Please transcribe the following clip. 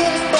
could have